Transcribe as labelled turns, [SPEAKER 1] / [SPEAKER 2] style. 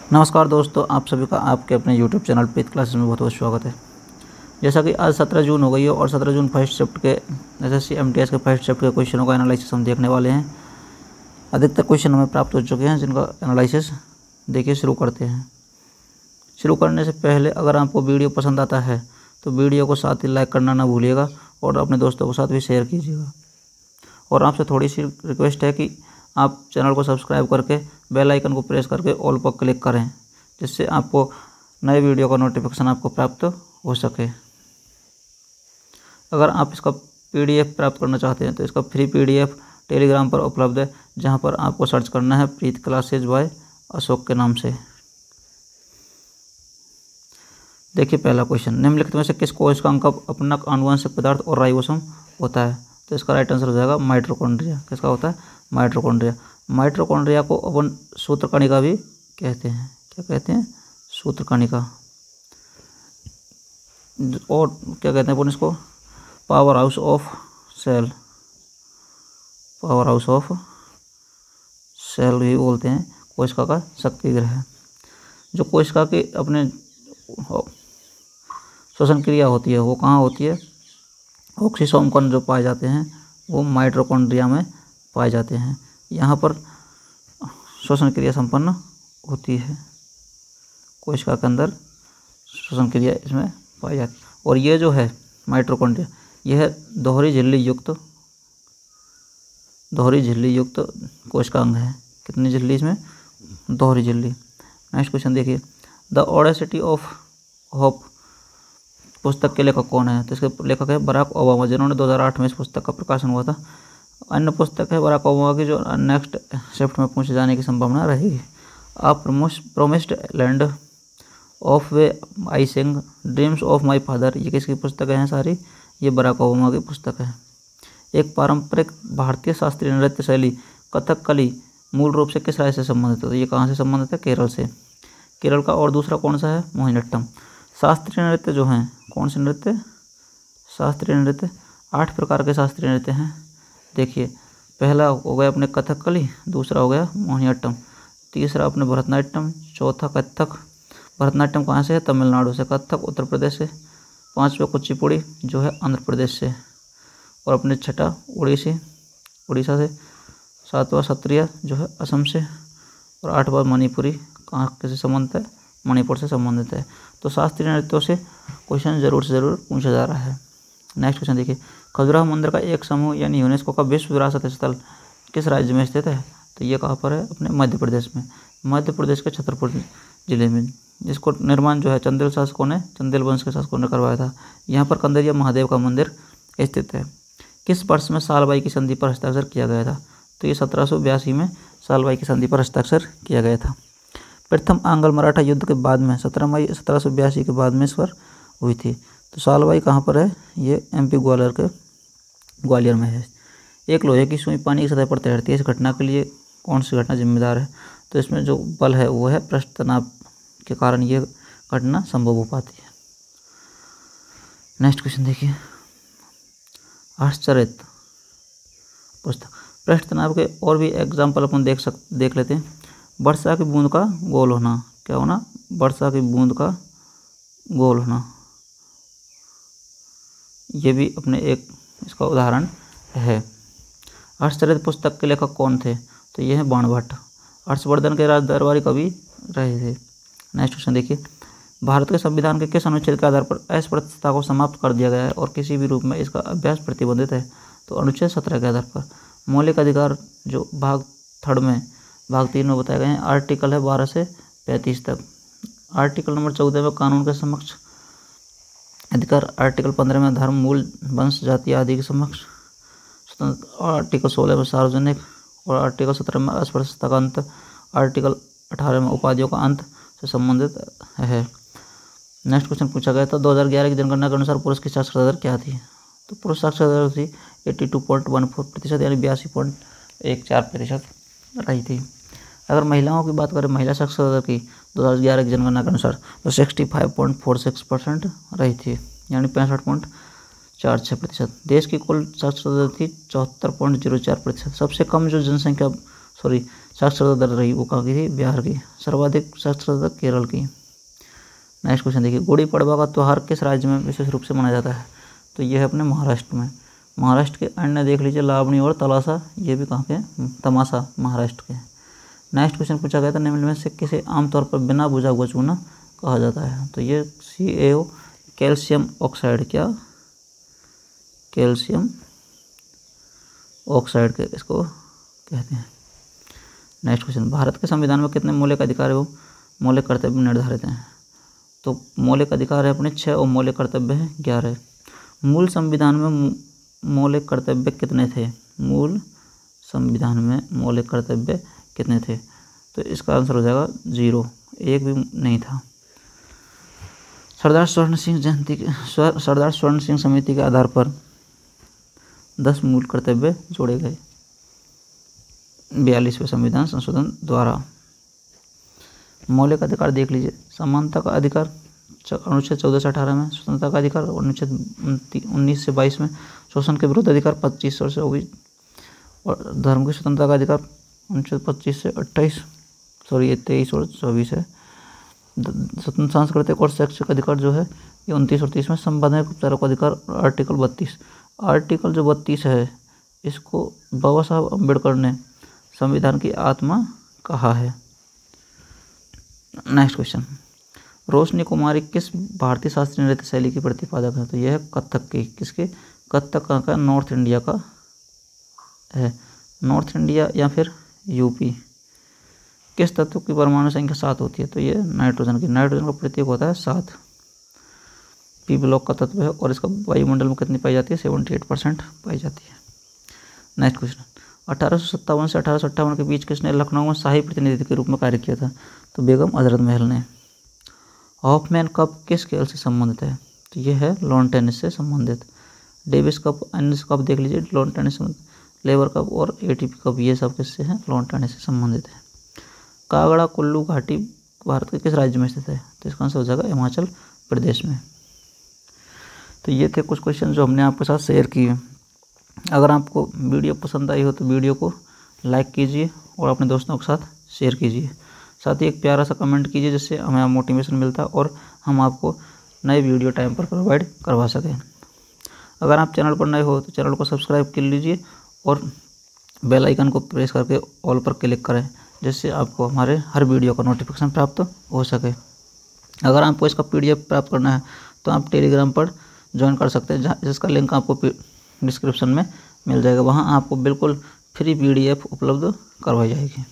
[SPEAKER 1] नमस्कार दोस्तों, आप सभी का आपके अपने YouTube चैनल पेथ क्लासेस में बहुत बहुत स्वागत है। जैसा कि आज 17 जून हो गई है और 17 जून फ़र्स्ट शिफ्ट के एस एस सी के फ़र्स्ट शिफ्ट के क्वेश्चनों का एनालिसिस हम देखने वाले हैं। अधिकतर क्वेश्चन हमें प्राप्त हो चुके हैं, जिनका एनालिसिस देखिए, शुरू करते हैं। शुरू करने से पहले अगर आपको वीडियो पसंद आता है तो वीडियो को साथ ही लाइक करना ना भूलिएगा और अपने दोस्तों के साथ भी शेयर कीजिएगा। और आपसे थोड़ी सी रिक्वेस्ट है कि आप चैनल को सब्सक्राइब करके बेल आइकन को प्रेस करके ऑल पर क्लिक करें, जिससे आपको नए वीडियो का नोटिफिकेशन आपको प्राप्त हो सके। अगर आप इसका पीडीएफ प्राप्त करना चाहते हैं तो इसका फ्री पीडीएफ टेलीग्राम पर उपलब्ध है, जहाँ पर आपको सर्च करना है प्रीत क्लासेज बाय अशोक के नाम से। देखिए पहला क्वेश्चन निम्नलिखित में से किस कोश का अंक अपना आनुवंशिक पदार्थ और राइबोसोम होता है? तो इसका राइट आंसर हो जाएगा माइट्रोकॉन्ड्रिया किसका होता है? माइट्रोकॉन्ड्रिया माइट्रोकॉन्ड्रिया को अपन सूत्रकणिका भी कहते हैं। क्या कहते हैं? सूत्रकणिका। और क्या कहते हैं अपन इसको? Powerhouse of cell powerhouse of cell भी बोलते हैं। कोशिका का शक्ति ग्रह। जो कोशिका की अपने श्वसन क्रिया होती है, वो कहाँ होती है? ऑक्सीसोम कण जो पाए जाते हैं, वो माइट्रोकॉन्ड्रिया में पाए जाते हैं। यहाँ पर श्वसन क्रिया संपन्न होती है। कोशिका के अंदर श्वसन क्रिया इसमें पाई जाती है। और ये जो है माइट्रोकॉन्ड्रिया यह दोहरी झिल्ली युक्त, दोहरी झिल्ली युक्त कोशिका अंग है। कितनी झिल्ली इसमें? दोहरी झिल्ली। नेक्स्ट क्वेश्चन देखिए। द ओडेसिटी ऑफ़ होप पुस्तक के लेखक कौन है? तो इसके लेखक है बराक ओबामा, जिन्होंने 2008 में इस पुस्तक का प्रकाशन हुआ था। अन्य पुस्तक है बराक ओबामा की, जो नेक्स्ट शिफ्ट में पूछे जाने की संभावना रहेगी आप promised land of thee I sing dreams of my father, ये किसकी पुस्तकें हैं सारी? ये बराक ओबामा की पुस्तक है। एक पारंपरिक भारतीय शास्त्रीय नृत्य शैली कथकली मूल रूप से किस राज्य से संबंधित है? तो ये कहाँ से संबंधित है? केरल से। केरल का और दूसरा कौन सा है? मोहिनीअट्टम शास्त्रीय नृत्य जो हैं, कौन से नृत्य? शास्त्रीय नृत्य। आठ प्रकार के शास्त्रीय नृत्य हैं। देखिए, पहला हो गया अपने कथकली दूसरा हो गया मोहिनीअट्टम तीसरा अपने भरतनाट्यम, चौथा कथक। भरतनाट्यम कहाँ से है? तमिलनाडु से। कथक उत्तर प्रदेश से। पाँचवा कुचिपुड़ी जो है आंध्र प्रदेश से। और अपने छठा उड़ीसी, उड़ीसा से। सातवां सत्रिया जो है असम से। और आठवां मणिपुरी। कहाँ किसे संबंध है? मणिपुर से संबंधित है। तो शास्त्रीय नृत्यों से क्वेश्चन ज़रूर से ज़रूर पूछा जा रहा है। नेक्स्ट क्वेश्चन देखिए, खजुराहो मंदिर का एक समूह यानी यूनेस्को का विश्व विरासत स्थल किस राज्य में स्थित है? तो ये कहाँ पर है? अपने मध्य प्रदेश में। मध्य प्रदेश के छतरपुर ज़िले में। जिसको निर्माण जो है, चंदेल शासकों ने, चंदेल वंश के शासकों ने करवाया था। यहाँ पर कंदरिया महादेव का मंदिर स्थित है। किस वर्ष में सालबाई की संधि पर हस्ताक्षर किया गया था? तो ये सत्रह सौ बयासी में सालबाई की संधि पर हस्ताक्षर किया गया था। प्रथम आंग्ल मराठा युद्ध के बाद में, सत्रह मई सत्रह सौ बयासी के बाद में इस पर हुई थी। तो सालवाई कहाँ पर है? ये एमपी ग्वालियर के ग्वालियर में है। एक लोहे की सुई पानी की सतह पर तैरती है। इस घटना के लिए कौन सी घटना जिम्मेदार है? तो इसमें जो बल है, वो है पृष्ठ तनाव के कारण ये घटना संभव हो पाती है। नेक्स्ट क्वेश्चन देखिए। आश्चर्य पुस्तक। पृष्ठ तनाव के और भी एग्ज़ाम्पल अपन देख सक, देख लेते हैं। वर्षा की बूंद का गोल होना। क्या होना? वर्षा की बूंद का गोल होना। ये भी अपने एक इसका उदाहरण है। हर्षचरित पुस्तक के लेखक कौन थे? तो ये हैं बाणभट्ट हर्षवर्धन के राज दरबारी कवि रहे थे। नेक्स्ट क्वेश्चन देखिए। भारत के संविधान के किस अनुच्छेद के आधार पर अस्पृश्यता को समाप्त कर दिया गया है और किसी भी रूप में इसका अभ्यास प्रतिबंधित है? तो अनुच्छेद सत्रह के आधार पर मौलिक अधिकार जो भाग थर्ड में भाग तीन में बताए गए हैं। आर्टिकल है बारह से पैंतीस तक। आर्टिकल नंबर चौदह में कानून के समक्ष अधिकार। आर्टिकल पंद्रह में धर्म, मूल, वंश, जाति आदि के समक्ष। स्वतंत्र आर्टिकल सोलह में सार्वजनिक और आर्टिकल सत्रह में अस्पृश्यता का अंत। आर्टिकल अठारह में उपाधियों का अंत से संबंधित है। नेक्स्ट क्वेश्चन पूछा गया था। 2011 की जनगणना के अनुसार पुरुष की साक्षरता दर क्या थी? तो पुरुष साक्षरता दर थी eighty two point one four प्रतिशत, यानी बयासी पॉइंट एक चार प्रतिशत रही थी। अगर महिलाओं की बात करें, महिला साक्षरता की दो हज़ार ग्यारह की जनगणना के अनुसार तो sixty five point four six percent रही थी, यानी पैंसठ पॉइंट चार छः प्रतिशत। देश की कुल साक्षरता दर थी चौहत्तर पॉइंट ज़ीरो चार प्रतिशत। सबसे कम जो जनसंख्या सॉरी साक्षरता दर रही, वो कहाँ की थी? बिहार की। सर्वाधिक साक्षरता दर केरल की। नेक्स्ट क्वेश्चन देखिए, गुड़ी पड़वा का त्यौहार किस राज्य में विशेष रूप से मनाया जाता है? तो यह है अपने महाराष्ट्र में। महाराष्ट्र के अन्य देख लीजिए, लावणी और तलासा, ये भी कहाँ के? तमाशा, महाराष्ट्र के। नेक्स्ट क्वेश्चन पूछा गया था, निम्न में से किसे आमतौर पर बिना बुझा हुआ चूना कहा जाता है? तो ये C A O calcium oxide क्या? कैल्शियम ऑक्साइड के इसको कहते हैं। नेक्स्ट क्वेश्चन भारत के संविधान में कितने मौलिक अधिकार एवं मौलिक कर्तव्य निर्धारित हैं? तो मौलिक अधिकार है अपने छः और मौलिक कर्तव्य हैं, ग्यारह। मूल संविधान में, मौलिक कर्तव्य कितने थे? मूल संविधान में मौलिक कर्तव्य कितने थे? तो इसका आंसर हो जाएगा ज़ीरो। एक भी नहीं था। सरदार स्वर्ण सिंह जयंती सरदार स्वर्ण सिंह समिति के आधार पर दस मूल कर्तव्य जोड़े गए। बयालीसवें संविधान संशोधन द्वारा। मौलिक अधिकार देख लीजिए। समानता का अधिकार अनुच्छेद चौदह से अठारह में, स्वतंत्रता का अधिकार अनुच्छेद उन्नीस से बाईस में, शोषण के विरुद्ध अधिकार पच्चीस और चौबीस और धर्म की स्वतंत्रता का अधिकार अनुच्छेद पच्चीस से अट्ठाईस सॉरी ये तेईस और चौबीस है। सांस्कृतिक और शैक्षिक अधिकार जो है, ये उनतीस और तीस में संवैधानिक उपचारों का अधिकार, आर्टिकल बत्तीस। आर्टिकल जो बत्तीस है, इसको बाबा साहब अंबेडकर ने संविधान की आत्मा कहा है। नेक्स्ट क्वेश्चन रोशनी कुमारी किस भारतीय शास्त्रीय नृत्य शैली की प्रतिपादक है? तो यह है कथक की। किसके? कथक का नॉर्थ इंडिया का है। नॉर्थ इंडिया या फिर यूपी। किस तत्व की परमाणु संख्या सात होती है? तो ये नाइट्रोजन की, नाइट्रोजन का प्रतीक होता है सात। पी ब्लॉक का तत्व है और इसका वायुमंडल में कितनी पाई जाती है? सेवेंटी एट परसेंट पाई जाती है। नेक्स्ट क्वेश्चन अठारह सौ सत्तावन से अठारह सौ अट्ठावन के बीच किसने लखनऊ में शाही प्रतिनिधि के रूप में कार्य किया था? तो बेगम हज़रत महल ने। हॉफमैन कप किस खेल से संबंधित है? तो ये है लॉन टेनिस से संबंधित। डेविस कप अन्य कप देख लीजिए, लॉन टेनिस लेबर कप और एटीपी कप, ये सब किससे हैं? लॉन टेनिस से संबंधित है। कागड़ा, कुल्लू, घाटी भारत के किस राज्य में स्थित है? तो इसका आंसर हो जाएगा हिमाचल प्रदेश में। तो ये थे कुछ क्वेश्चन जो हमने आपके साथ शेयर किए। अगर आपको वीडियो पसंद आई हो तो वीडियो को लाइक कीजिए और अपने दोस्तों के साथ शेयर कीजिए। साथ ही एक प्यारा सा कमेंट कीजिए जिससे हमें मोटिवेशन मिलता है और हम आपको नए वीडियो टाइम पर प्रोवाइड करवा सकें। अगर आप चैनल पर नए हो तो चैनल को सब्सक्राइब कर लीजिए और बेल आइकन को प्रेस करके ऑल पर क्लिक करें, जिससे आपको हमारे हर वीडियो का नोटिफिकेशन प्राप्त हो सके। अगर आपको इसका पीडीएफ प्राप्त करना है तो आप टेलीग्राम पर ज्वाइन कर सकते हैं जिसका लिंक आपको डिस्क्रिप्शन में मिल जाएगा। वहाँ आपको बिल्कुल फ्री पीडीएफ उपलब्ध करवाई जाएगी।